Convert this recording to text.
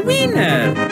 We winner!